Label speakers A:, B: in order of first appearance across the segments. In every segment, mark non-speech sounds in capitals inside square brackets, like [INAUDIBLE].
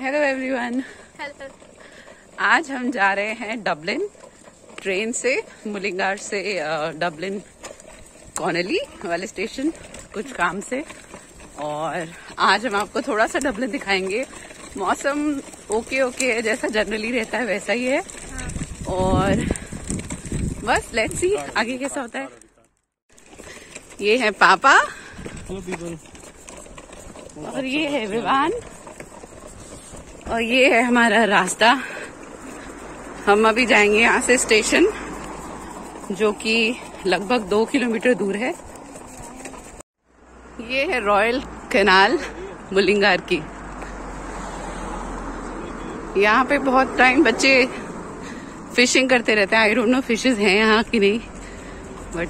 A: Hello everyone आज हम जा रहे हैं डबलिन ट्रेन से मुलिंगार से डबलिन कॉनली वाले स्टेशन कुछ काम से। और आज हम आपको थोड़ा सा डबलिन दिखाएँगे। मौसम ओके ओके है जैसा जनरली रहता है वैसा ही है। और बस लेट्स सी आगे कैसा होता है। ये है पापा। और ये है विवान। और ये है हमारा रास्ता। हम अभी जाएँगे यहाँ से स्टेशन, जो कि लगभग दो किलोमीटर दूर है। ये है रॉयल कैनाल मुलिंगार की। यहाँ पे बहुत टाइम बच्चे फिशिंग करते रहते हैं। आई डोंट नो फिशेज हैं यहाँ की नहीं बट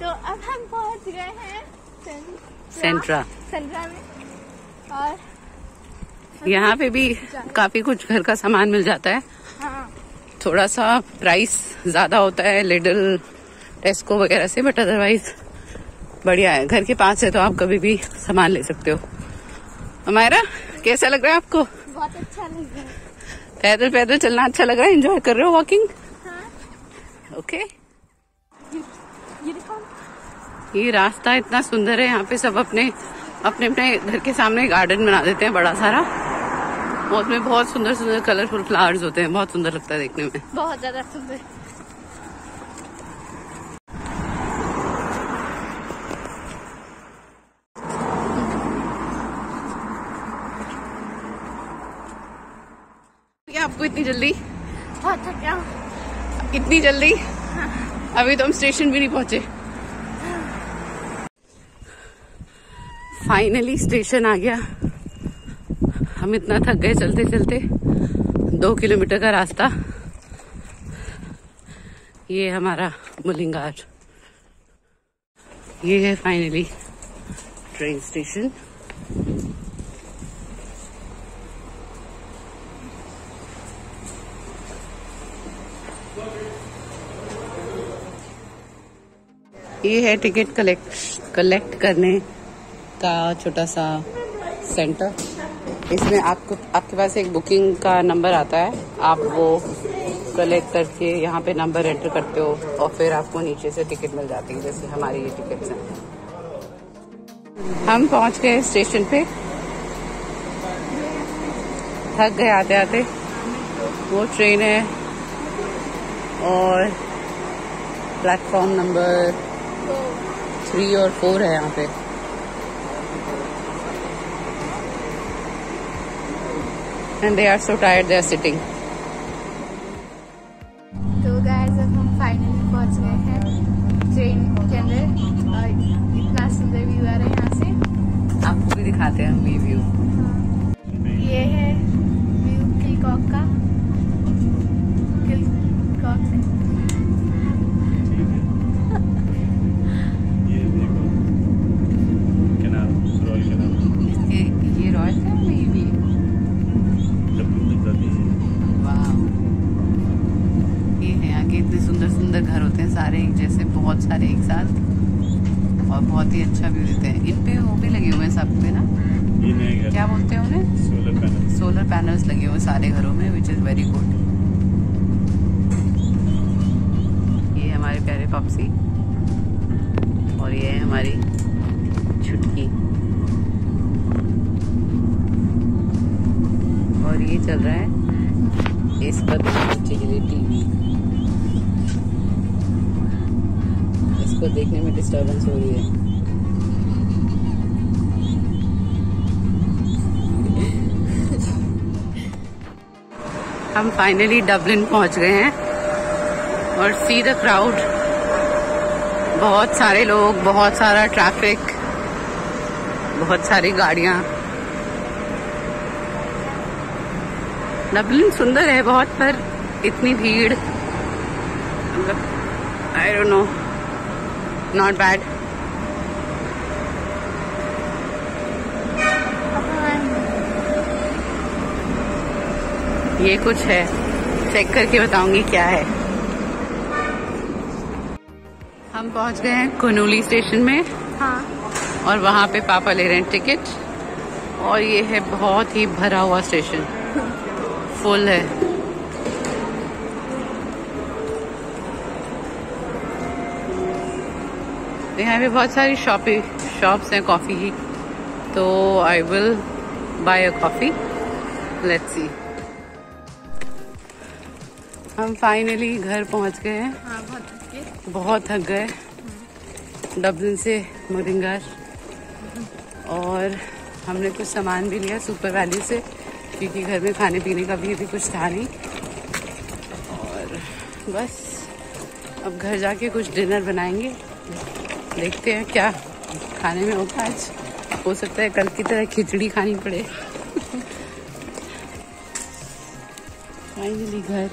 B: तो अब हम पहुँच गए हैं
A: सेंट्रा
B: सेंट्रा में। और
A: यहाँ पे भी काफ़ी कुछ घर का सामान मिल जाता है।
B: हाँ।
A: थोड़ा सा प्राइस ज़्यादा होता है लिडल टेस्को वगैरह से बट अदरवाइज़ बढ़िया है। घर के पास है तो आप कभी भी सामान ले सकते हो। हमारा कैसा लग रहा है आपको?
B: बहुत अच्छा लग रहा है।
A: पैदल पैदल चलना अच्छा लग रहा है? एंजॉय कर रहे हो वॉकिंग
B: हाँ।
A: ओके
B: ये देखो
A: ये रास्ता इतना सुंदर है यहाँ पे सब अपने अपने अपने घर के सामने गार्डन बना देते हैं बड़ा सारा। और उसमें बहुत सुंदर सुंदर कलरफुल फ्लावर्स होते हैं बहुत सुंदर लगता है देखने में।
B: बहुत ज़्यादा सुंदर।
A: आपको इतनी जल्दी?
B: बहुत थक गया
A: इतनी जल्दी? अभी तो हम स्टेशन भी नहीं पहुँचे। फाइनली स्टेशन आ गया। हम इतना थक गए चलते चलते। दो किलोमीटर का रास्ता। ये हमारा मुलिंगार। ये है फाइनली ट्रेन स्टेशन ये है टिकट कलेक्ट कलेक्ट करने। का छोटा सा सेंटर इसमें आपको, आपके पास एक बुकिंग का नंबर आता है। आप वो कलेक्ट करके यहाँ पे नंबर एंटर करते हो और फिर आपको नीचे से टिकट मिल जाती है, जैसे हमारी ये टिकट्स हैं। हम पहुँच गए स्टेशन पे। थक गए आते आते वो ट्रेन है और प्लेटफॉर्म नंबर थ्री और फोर है यहाँ पे। And they are so tired they are sitting
B: तो गाइस अब हम फाइनली पहुँच गए हैं ट्रेन के अंदर। और इतना सुंदर व्यू आ रहा है यहाँ से।
A: आपको भी दिखाते हैं हम ये व्यू
B: ये है व्यू पीकॉक का।
A: सारे एक जैसे बहुत सारे एक साथ। और बहुत ही अच्छा व्यू देते हैं। इन पे वो भी लगे हुए हैं सब पे ना?
C: ये
A: क्या बोलते हैं उन्हें?
C: सोलर पैनल
A: सोलर पैनल्स लगे हुए सारे घरों में विच इज़ वेरी गुड ये हमारे प्यारे पॉप्सी। और ये है हमारी छुटकी। और ये चल रहा है इस पर बच्चे के लिए टीवी। इसको देखने में डिस्टर्बेंस हो रही है। हम फाइनली डबलिन पहुँच गए हैं और सी द क्राउड बहुत सारे लोग, बहुत सारा ट्रैफ़िक बहुत सारी गाड़ियाँ। डबलिन सुंदर है बहुत, पर इतनी भीड़ मतलब I don't know not bad ये कुछ है। चेक करके बताऊँगी क्या है। हम पहुँच गए हैं कुनूली स्टेशन में।
B: हाँ।
A: और वहाँ पे पापा ले रहे हैं टिकट। और ये है बहुत ही भरा हुआ स्टेशन। [LAUGHS] फुल है। यहाँ पे बहुत सारी शॉपिंग शॉप्स हैं कॉफ़ी की। तो I will buy a coffee let's see हम फाइनली घर पहुँच गए हैं।
B: हाँ बहुत थके
A: बहुत थक गए। डबलिन से मुरिंगार और हमने कुछ सामान भी लिया सुपर वैली से क्योंकि घर में खाने पीने का भी अभी कुछ था नहीं। और बस अब घर जाके कुछ डिनर बनाएँगे। देखते हैं क्या खाने में होगा आज। हो सकता है कल की तरह खिचड़ी खानी पड़े। [LAUGHS] फाइनली घर।